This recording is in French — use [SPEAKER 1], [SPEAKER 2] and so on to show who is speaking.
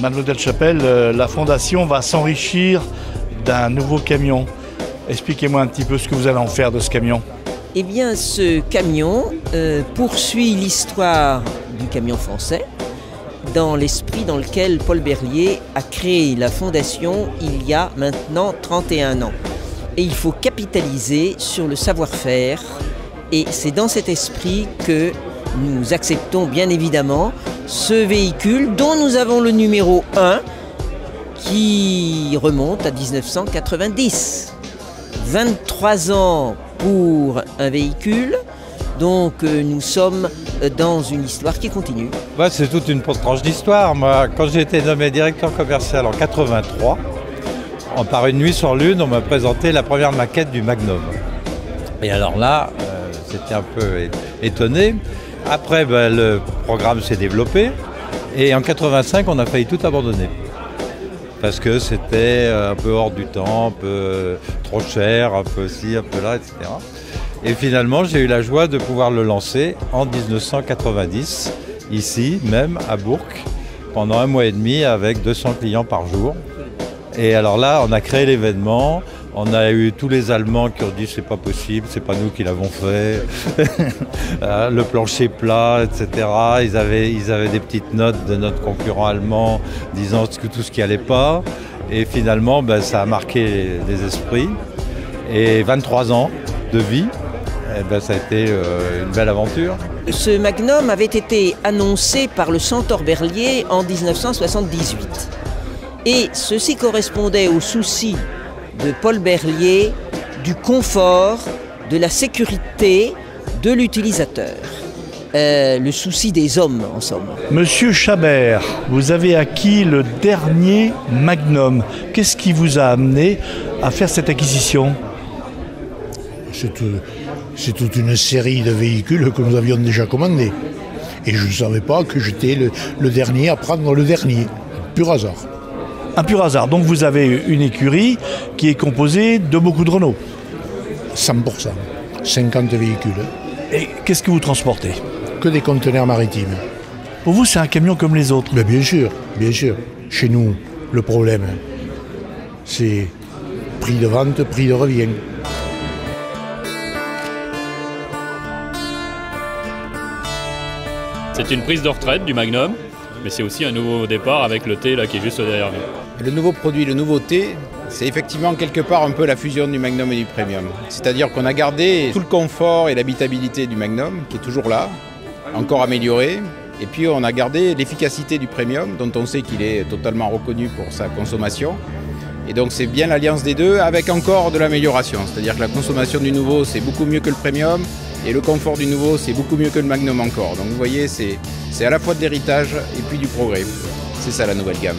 [SPEAKER 1] Mademoiselle Chapelle, euh, la fondation va s'enrichir d'un nouveau camion. Expliquez-moi un petit peu ce que vous allez en faire de ce camion.
[SPEAKER 2] Eh bien, ce camion euh, poursuit l'histoire du camion français dans l'esprit dans lequel Paul Berlier a créé la fondation il y a maintenant 31 ans. Et il faut capitaliser sur le savoir-faire. Et c'est dans cet esprit que nous acceptons bien évidemment ce véhicule dont nous avons le numéro 1 qui remonte à 1990. 23 ans pour un véhicule, donc euh, nous sommes dans une histoire qui continue.
[SPEAKER 3] Ouais, c'est toute une tranche d'histoire. Moi, quand j'ai été nommé directeur commercial en 83, en par une nuit sur lune, on m'a présenté la première maquette du Magnum. Et alors là, euh, c'était un peu étonné. Après, ben, le programme s'est développé. Et en 85, on a failli tout abandonner. Parce que c'était un peu hors du temps, un peu trop cher, un peu ci, un peu là, etc. Et finalement, j'ai eu la joie de pouvoir le lancer en 1990, ici même à Bourg, pendant un mois et demi avec 200 clients par jour. Et alors là, on a créé l'événement. On a eu tous les Allemands qui ont dit c'est pas possible, c'est pas nous qui l'avons fait. le plancher plat, etc. Ils avaient, ils avaient des petites notes de notre concurrent allemand disant tout ce qui allait pas. Et finalement, ben, ça a marqué les esprits. Et 23 ans de vie, eh ben, ça a été euh, une belle aventure.
[SPEAKER 2] Ce Magnum avait été annoncé par le Centaure Berlier en 1978. Et ceci correspondait au souci de Paul Berlier du confort, de la sécurité de l'utilisateur. Euh, le souci des hommes, en somme.
[SPEAKER 1] Monsieur Chabert, vous avez acquis le dernier Magnum. Qu'est-ce qui vous a amené à faire cette acquisition?
[SPEAKER 4] C'est toute une série de véhicules que nous avions déjà commandés. Et je ne savais pas que j'étais le, le dernier à prendre le dernier. Pur hasard.
[SPEAKER 1] Un pur hasard. Donc vous avez une écurie qui est composée de beaucoup de Renault.
[SPEAKER 4] 100%. 50 véhicules.
[SPEAKER 1] Et qu'est-ce que vous transportez?
[SPEAKER 4] Que des conteneurs maritimes.
[SPEAKER 1] Pour vous, c'est un camion comme les autres
[SPEAKER 4] Mais bien sûr, bien sûr. Chez nous, le problème, c'est prix de vente, prix de revient.
[SPEAKER 5] C'est une prise de retraite du Magnum, mais c'est aussi un nouveau départ avec le T là qui est juste derrière nous.
[SPEAKER 6] Le nouveau produit, le nouveau T, c'est effectivement quelque part un peu la fusion du Magnum et du Premium. C'est-à-dire qu'on a gardé tout le confort et l'habitabilité du Magnum, qui est toujours là, encore amélioré. Et puis on a gardé l'efficacité du Premium, dont on sait qu'il est totalement reconnu pour sa consommation. Et donc c'est bien l'alliance des deux avec encore de l'amélioration. C'est-à-dire que la consommation du nouveau c'est beaucoup mieux que le premium et le confort du nouveau c'est beaucoup mieux que le magnum encore. Donc vous voyez c'est à la fois de l'héritage et puis du progrès. C'est ça la nouvelle gamme.